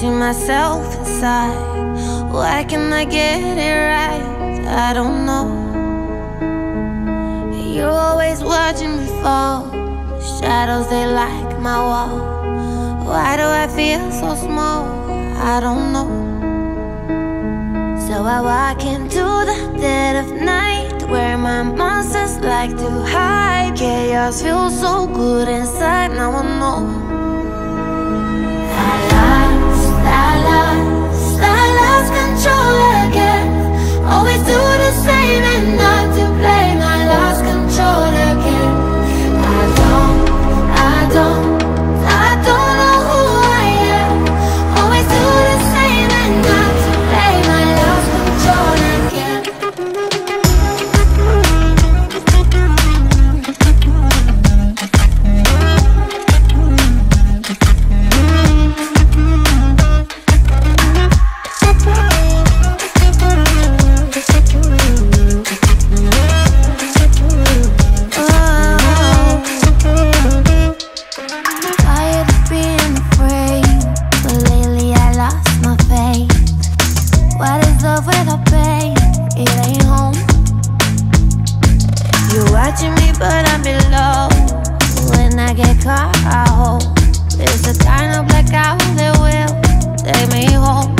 see myself inside. Why can I get it right? I don't know. You're always watching me fall. Shadows, they like my wall. Why do I feel so small? I don't know. So I walk into the dead of night where my monsters like to hide. Chaos feels so good inside. Now I know it ain't home. You're watching me, but I'm below. When I get caught, I hope it's the kind of blackout that will take me home.